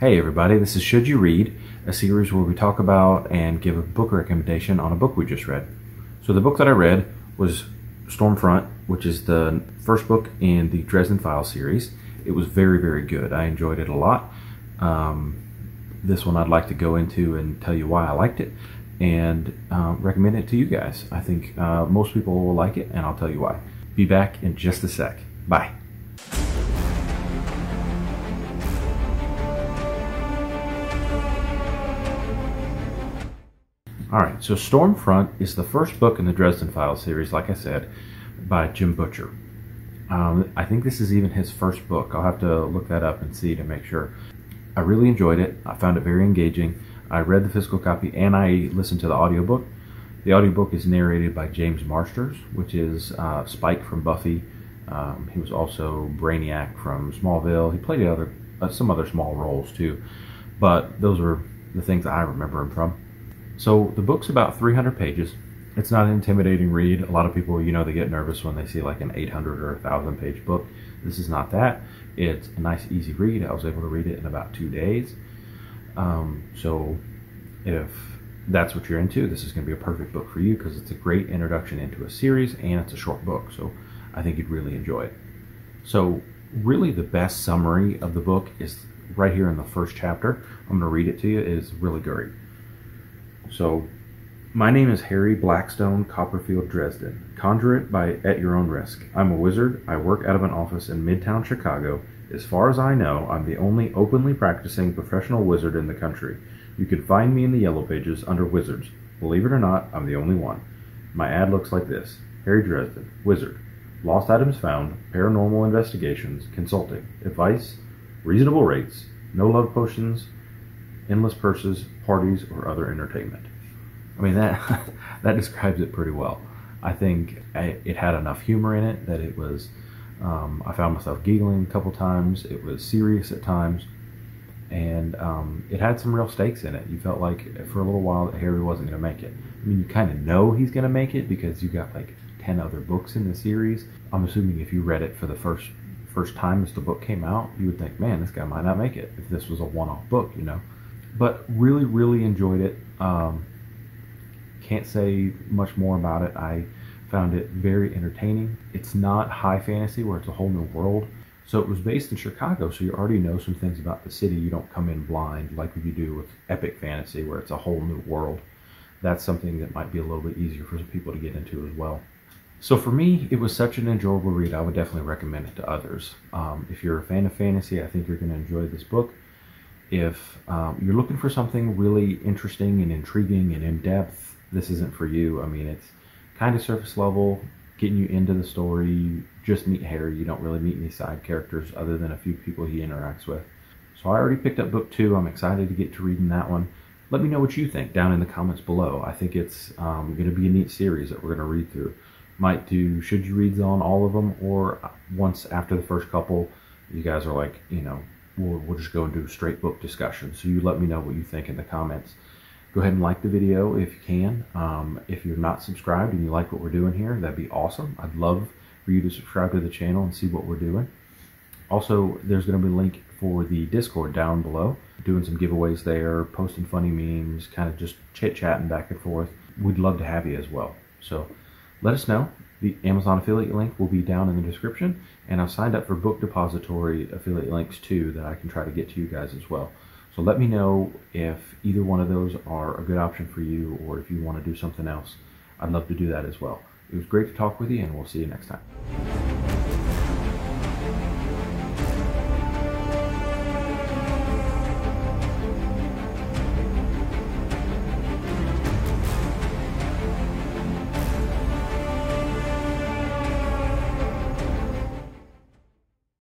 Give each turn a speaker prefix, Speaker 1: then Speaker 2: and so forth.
Speaker 1: Hey everybody, this is Should You Read, a series where we talk about and give a book recommendation on a book we just read. So the book that I read was Storm Front, which is the first book in the Dresden Files series. It was very, very good. I enjoyed it a lot. Um, this one I'd like to go into and tell you why I liked it and uh, recommend it to you guys. I think uh, most people will like it, and I'll tell you why. Be back in just a sec. Bye. All right, so Storm Front is the first book in the Dresden Files series, like I said, by Jim Butcher. Um, I think this is even his first book. I'll have to look that up and see to make sure. I really enjoyed it. I found it very engaging. I read the physical copy and I listened to the audiobook. The audiobook is narrated by James Marsters, which is uh, Spike from Buffy. Um, he was also Brainiac from Smallville. He played other uh, some other small roles too, but those are the things I remember him from. So the book's about 300 pages. It's not an intimidating read. A lot of people, you know, they get nervous when they see like an 800 or 1,000 page book. This is not that. It's a nice, easy read. I was able to read it in about two days. Um, so if that's what you're into, this is going to be a perfect book for you because it's a great introduction into a series and it's a short book. So I think you'd really enjoy it. So, really, the best summary of the book is right here in the first chapter. I'm going to read it to you. It is really great. So, my name is Harry Blackstone Copperfield Dresden. Conjure it by at your own risk. I'm a wizard. I work out of an office in Midtown Chicago. As far as I know, I'm the only openly practicing professional wizard in the country. You can find me in the yellow pages under wizards. Believe it or not, I'm the only one. My ad looks like this Harry Dresden, wizard. Lost items found, paranormal investigations, consulting, advice, reasonable rates, no love potions, endless purses, parties, or other entertainment. I mean that that describes it pretty well. I think it had enough humor in it that it was. Um, I found myself giggling a couple times. It was serious at times, and um, it had some real stakes in it. You felt like for a little while that Harry wasn't going to make it. I mean, you kind of know he's going to make it because you got like ten other books in the series. I'm assuming if you read it for the first first time as the book came out, you would think, man, this guy might not make it if this was a one-off book, you know but really, really enjoyed it. Um, can't say much more about it. I found it very entertaining. It's not high fantasy where it's a whole new world. So it was based in Chicago, so you already know some things about the city. You don't come in blind like you do with epic fantasy where it's a whole new world. That's something that might be a little bit easier for some people to get into as well. So for me, it was such an enjoyable read. I would definitely recommend it to others. Um, if you're a fan of fantasy, I think you're going to enjoy this book if um, you're looking for something really interesting and intriguing and in depth, this isn't for you. I mean, it's kind of surface level, getting you into the story. You just meet Harry. You don't really meet any side characters other than a few people he interacts with. So I already picked up book two. I'm excited to get to reading that one. Let me know what you think down in the comments below. I think it's um, going to be a neat series that we're going to read through. Might do should you reads on all of them, or once after the first couple, you guys are like, you know, we'll, we'll just go and do a straight book discussion. So you let me know what you think in the comments. Go ahead and like the video if you can. Um, if you're not subscribed and you like what we're doing here, that'd be awesome. I'd love for you to subscribe to the channel and see what we're doing. Also, there's going to be a link for the Discord down below. Doing some giveaways there, posting funny memes, kind of just chit-chatting back and forth. We'd love to have you as well. So let us know. The Amazon affiliate link will be down in the description, and I've signed up for Book Depository affiliate links too that I can try to get to you guys as well. So let me know if either one of those are a good option for you or if you want to do something else. I'd love to do that as well. It was great to talk with you, and we'll see you next time.